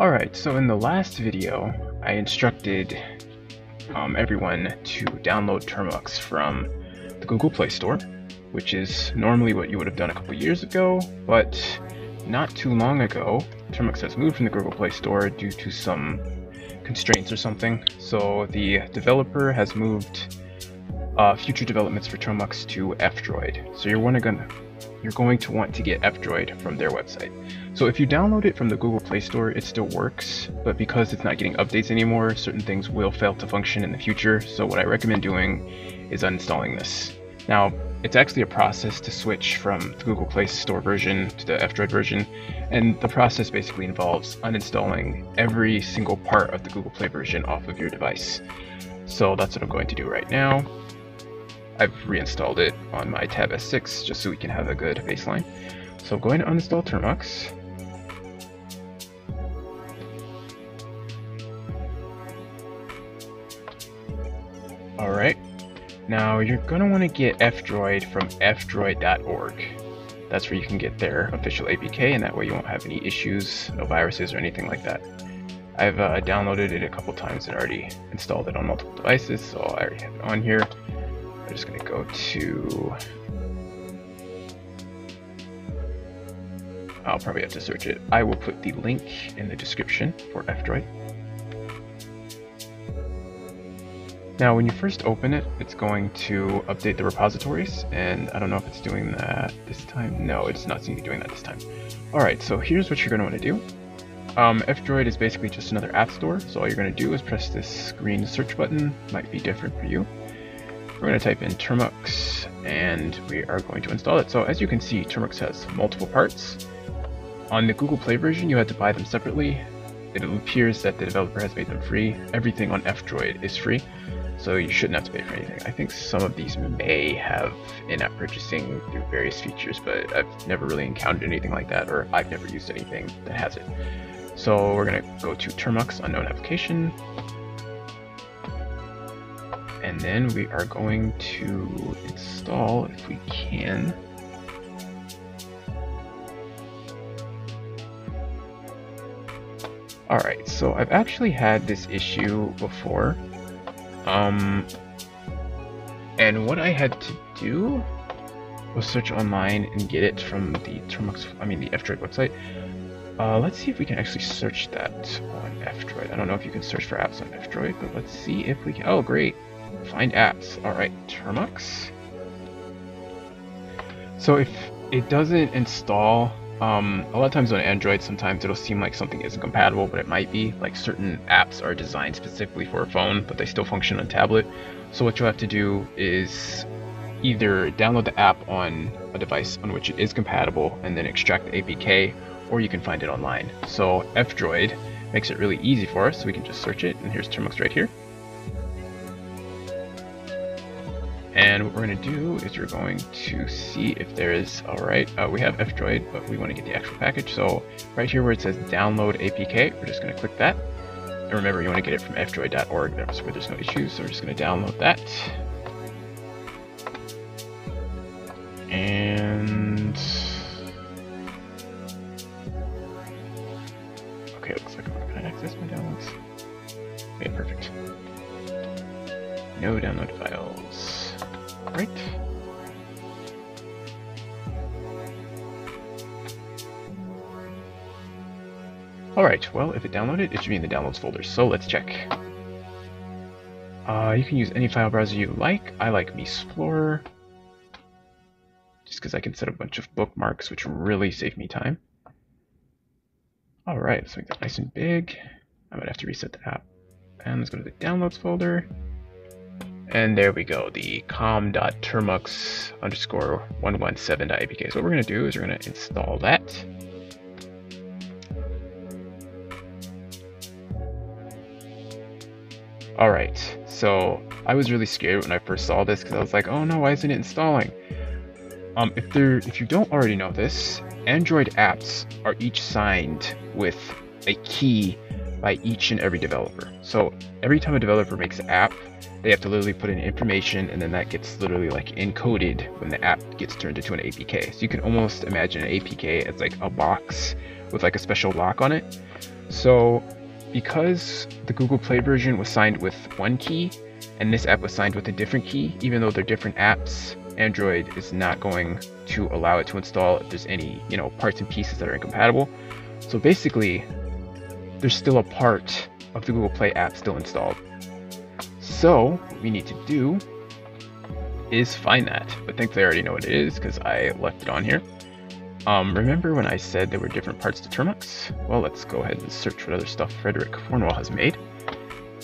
Alright, so in the last video, I instructed um, everyone to download Termux from the Google Play Store, which is normally what you would have done a couple years ago, but not too long ago, Termux has moved from the Google Play Store due to some constraints or something. So the developer has moved uh, future developments for Termux to F-Droid. So you're gonna you're going to want to get F-Droid from their website. So if you download it from the Google Play Store, it still works, but because it's not getting updates anymore, certain things will fail to function in the future. So what I recommend doing is uninstalling this. Now, it's actually a process to switch from the Google Play Store version to the F-Droid version, and the process basically involves uninstalling every single part of the Google Play version off of your device. So that's what I'm going to do right now. I've reinstalled it on my Tab S6 just so we can have a good baseline. So I'm going to uninstall Termux. Alright, now you're going to want to get F-Droid from fdroid.org. That's where you can get their official APK and that way you won't have any issues, no viruses or anything like that. I've uh, downloaded it a couple times and already installed it on multiple devices, so I already have it on here. I'm just going to go to... I'll probably have to search it. I will put the link in the description for F-Droid. Now, when you first open it, it's going to update the repositories, and I don't know if it's doing that this time. No, it's not seeming to be doing that this time. Alright, so here's what you're going to want to do. Um, F-Droid is basically just another app store, so all you're going to do is press this green search button. Might be different for you. We're going to type in Termux and we are going to install it. So as you can see, Termux has multiple parts. On the Google Play version, you had to buy them separately. It appears that the developer has made them free. Everything on F-Droid is free, so you shouldn't have to pay for anything. I think some of these may have in-app purchasing through various features, but I've never really encountered anything like that, or I've never used anything that has it. So we're going to go to Termux Unknown Application, and then we are going to install, if we can, Alright, so I've actually had this issue before. Um, and what I had to do was search online and get it from the Termux, I mean the F-Droid website. Uh, let's see if we can actually search that on F-Droid. I don't know if you can search for apps on F-Droid, but let's see if we can. Oh, great. Find apps. Alright, Termux. So if it doesn't install, um, a lot of times on Android, sometimes it'll seem like something isn't compatible, but it might be. Like certain apps are designed specifically for a phone, but they still function on tablet. So what you'll have to do is either download the app on a device on which it is compatible and then extract the APK, or you can find it online. So F-Droid makes it really easy for us, so we can just search it, and here's Termux right here. And what we're going to do is we're going to see if there is, alright, uh, we have F-Droid, but we want to get the actual package. So right here where it says download APK, we're just going to click that. And remember, you want to get it from fdroid.org, that's where there's no issues, so we're just going to download that. And... Okay, looks like I'm going to access my downloads. Okay, perfect. No download files. Right. Alright, well, if it downloaded, it should be in the downloads folder, so let's check. Uh, you can use any file browser you like. I like MiXplorer, just because I can set a bunch of bookmarks, which really save me time. Alright, let's make that nice and big. I might have to reset the app. And let's go to the downloads folder. And there we go, the com.termux underscore 117.apk. So what we're going to do is we're going to install that. Alright, so I was really scared when I first saw this because I was like, oh no, why isn't it installing? Um, if there, if you don't already know this, Android apps are each signed with a key by each and every developer. So every time a developer makes an app, they have to literally put in information and then that gets literally like encoded when the app gets turned into an APK. So you can almost imagine an APK as like a box with like a special lock on it. So because the Google Play version was signed with one key and this app was signed with a different key, even though they're different apps, Android is not going to allow it to install if there's any, you know, parts and pieces that are incompatible. So basically, there's still a part of the Google Play app still installed. So what we need to do is find that. But thankfully I already know what it is because I left it on here. Um, remember when I said there were different parts to Termux? Well, let's go ahead and search what other stuff Fredrik Fornwall has made.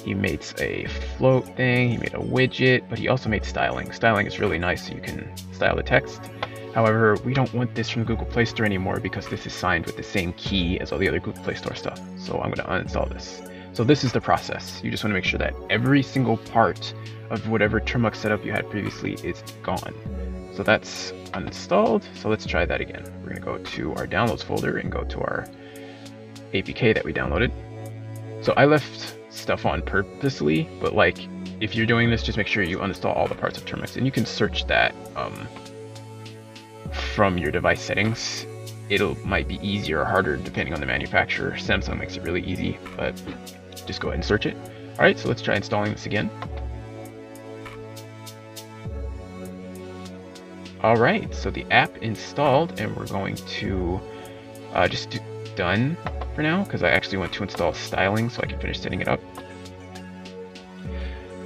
He made a float thing, he made a widget, but he also made styling. Styling is really nice so you can style the text. However, we don't want this from the Google Play Store anymore because this is signed with the same key as all the other Google Play Store stuff. So I'm going to uninstall this. So this is the process. You just want to make sure that every single part of whatever Termux setup you had previously is gone. So that's uninstalled. So let's try that again. We're going to go to our downloads folder and go to our APK that we downloaded. So I left stuff on purposely, but like if you're doing this, just make sure you uninstall all the parts of Termux and you can search that um, from your device settings. It'll might be easier or harder depending on the manufacturer. Samsung makes it really easy, but just go ahead and search it. All right, so let's try installing this again. All right, so the app installed and we're going to uh, just do done for now because I actually want to install styling so I can finish setting it up.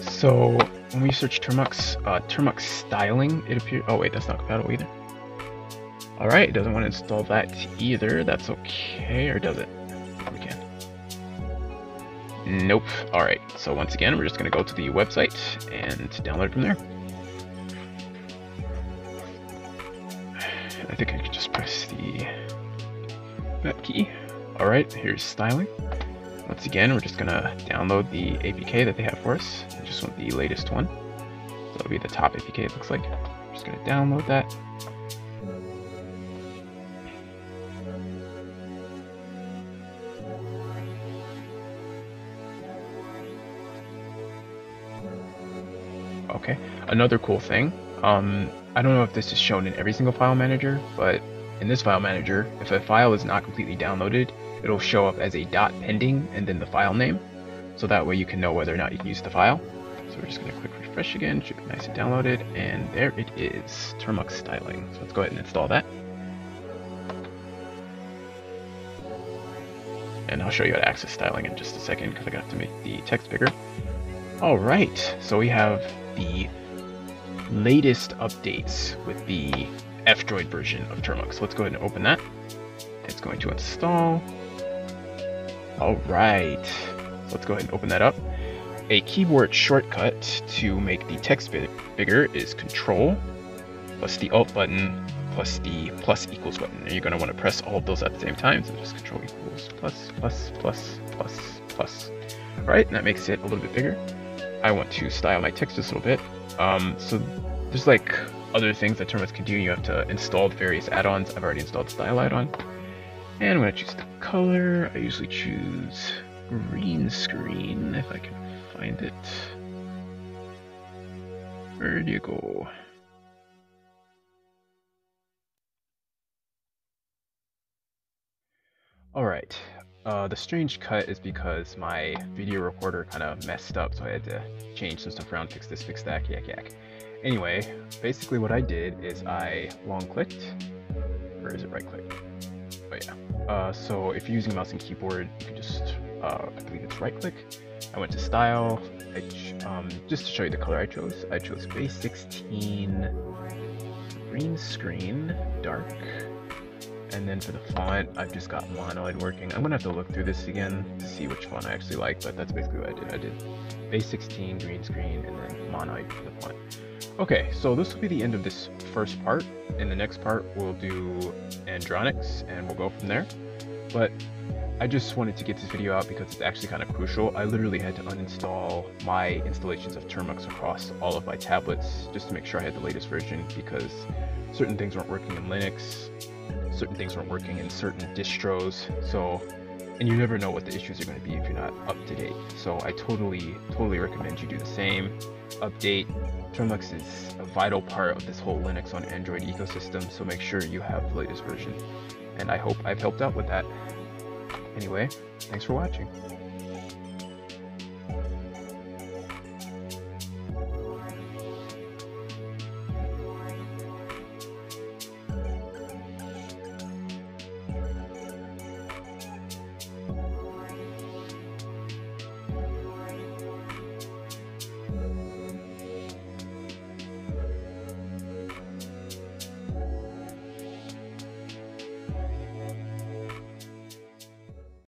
So when we search Termux, uh, Termux styling, it appears, oh wait, that's not compatible either. All right, it doesn't want to install that either. That's okay, or does it? We can. Nope. All right, so once again, we're just gonna go to the website and download it from there. I think I can just press the that key. Alright, here's styling. Once again, we're just gonna download the APK that they have for us. I just want the latest one. So that'll be the top APK it looks like. I'm just gonna download that. Okay, another cool thing. Um, I don't know if this is shown in every single file manager, but in this file manager, if a file is not completely downloaded, it'll show up as a dot pending and then the file name. So that way you can know whether or not you can use the file. So we're just going to click refresh again, should be nice and downloaded, and there it is, Termux styling. So let's go ahead and install that. And I'll show you how to access styling in just a second because I got to make the text bigger. Alright, so we have the latest updates with the F-Droid version of Termux. Let's go ahead and open that. It's going to install. Alright, so let's go ahead and open that up. A keyboard shortcut to make the text bit bigger is Control plus the Alt button plus the plus equals button. And you're going to want to press all of those at the same time. So just Control equals plus plus plus plus plus. Alright, and that makes it a little bit bigger. I want to style my text just a little bit. Um, so there's like other things that Termux can do. You have to install various add-ons. I've already installed Style add-on. And I'm going to choose the color. I usually choose green screen if I can find it. Where you go? Alright, uh, the strange cut is because my video recorder kind of messed up, so I had to change some stuff around, fix this, fix that, yak yak. Anyway, basically what I did is I long clicked, or is it right click? Oh yeah. Uh, so if you're using mouse and keyboard, you can just, uh, I believe it's right click. I went to style, I um, just to show you the color I chose, I chose base 16 green screen, dark, and then for the font, I've just got monoid working. I'm gonna have to look through this again to see which font I actually like, but that's basically what I did. I did base 16, green screen, and then monoid for the font. Okay, so this will be the end of this first part. In the next part, we'll do Andronix, and we'll go from there. But I just wanted to get this video out because it's actually kind of crucial. I literally had to uninstall my installations of Termux across all of my tablets just to make sure I had the latest version because certain things weren't working in Linux, certain things weren't working in certain distros. So, and you never know what the issues are going to be if you're not up to date. So I totally, totally recommend you do the same. Update. Termux is a vital part of this whole Linux on Android ecosystem, so make sure you have the latest version. and I hope I've helped out with that. Anyway, thanks for watching.